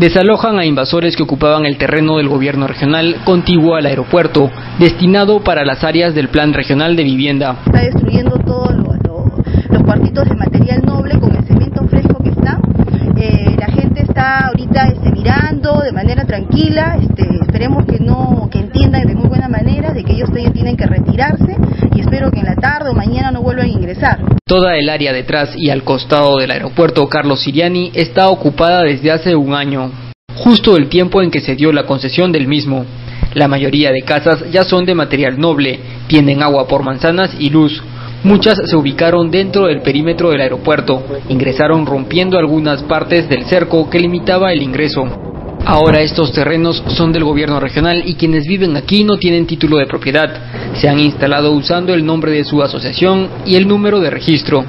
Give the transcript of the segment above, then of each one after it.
desalojan a invasores que ocupaban el terreno del gobierno regional contiguo al aeropuerto, destinado para las áreas del Plan Regional de Vivienda. Está destruyendo todos los cuartitos de material noble con el cemento fresco que está. Eh, la gente está ahorita este, mirando de manera tranquila, este, esperemos que no que entiendan de muy buena manera de que ellos tienen que retirarse y espero que en la tarde o mañana no vuelvan a ingresar. Toda el área detrás y al costado del aeropuerto Carlos Siriani está ocupada desde hace un año, justo el tiempo en que se dio la concesión del mismo. La mayoría de casas ya son de material noble, tienen agua por manzanas y luz. Muchas se ubicaron dentro del perímetro del aeropuerto, ingresaron rompiendo algunas partes del cerco que limitaba el ingreso. Ahora estos terrenos son del gobierno regional y quienes viven aquí no tienen título de propiedad. Se han instalado usando el nombre de su asociación y el número de registro.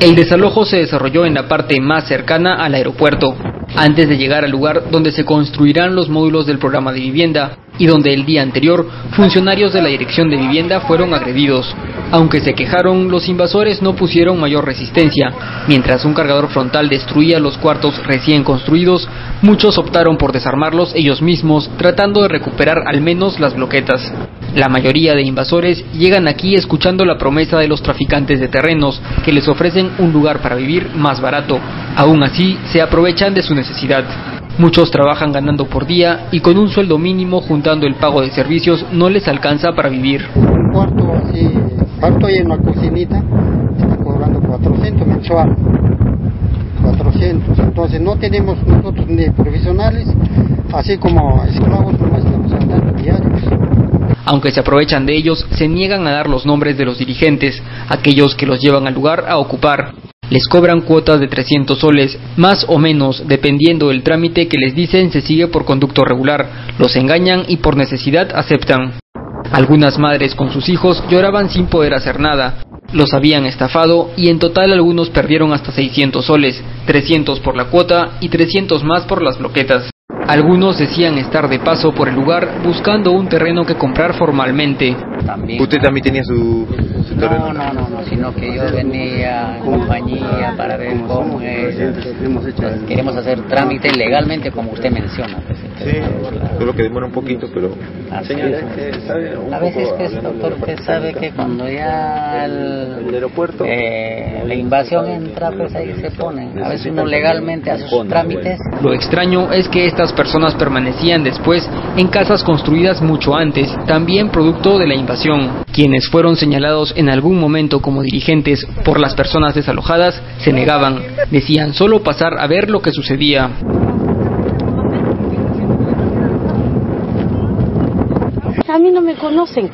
El desalojo se desarrolló en la parte más cercana al aeropuerto, antes de llegar al lugar donde se construirán los módulos del programa de vivienda y donde el día anterior funcionarios de la Dirección de Vivienda fueron agredidos. Aunque se quejaron, los invasores no pusieron mayor resistencia. Mientras un cargador frontal destruía los cuartos recién construidos, muchos optaron por desarmarlos ellos mismos, tratando de recuperar al menos las bloquetas. La mayoría de invasores llegan aquí escuchando la promesa de los traficantes de terrenos, que les ofrecen un lugar para vivir más barato. Aún así, se aprovechan de su necesidad. Muchos trabajan ganando por día y con un sueldo mínimo juntando el pago de servicios no les alcanza para vivir. Un cuarto así, cuarto y una cocinita, está cobrando 400 mensual. 400. Entonces no tenemos nosotros ni profesionales, así como esclavos no estamos andando diarios. Aunque se aprovechan de ellos, se niegan a dar los nombres de los dirigentes, aquellos que los llevan al lugar a ocupar. Les cobran cuotas de 300 soles, más o menos, dependiendo del trámite que les dicen se sigue por conducto regular. Los engañan y por necesidad aceptan. Algunas madres con sus hijos lloraban sin poder hacer nada. Los habían estafado y en total algunos perdieron hasta 600 soles, 300 por la cuota y 300 más por las bloquetas. Algunos decían estar de paso por el lugar buscando un terreno que comprar formalmente. ¿Usted también tenía su, terreno? No, no, no, sino que yo venía en compañía para ver cómo es. Pues, queremos hacer trámite legalmente como usted menciona. Pues, sí, solo que demora un poquito, pero... Así a veces es doctor, usted sabe que cuando ya el, aeropuerto, eh, la invasión entra, pues ahí se ponen. A veces uno legalmente hace sus trámites. Lo extraño es que estas personas permanecían después en casas construidas mucho antes, también producto de la invasión. Quienes fueron señalados en algún momento como dirigentes por las personas desalojadas se negaban, decían solo pasar a ver lo que sucedía. A mí no me conocen.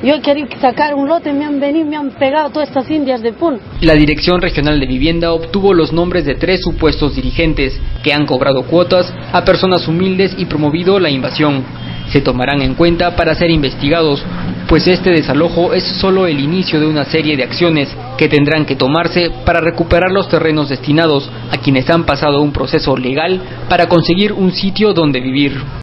Yo he sacar un lote, me han venido, me han pegado todas estas indias de Pun. La Dirección Regional de Vivienda obtuvo los nombres de tres supuestos dirigentes que han cobrado cuotas a personas humildes y promovido la invasión. Se tomarán en cuenta para ser investigados, pues este desalojo es solo el inicio de una serie de acciones que tendrán que tomarse para recuperar los terrenos destinados a quienes han pasado un proceso legal para conseguir un sitio donde vivir.